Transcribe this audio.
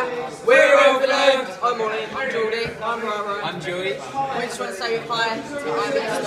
We're Overload. I'm Molly. I'm Geordie. I'm Rara. I'm Joey. We just want to say hi to Ivan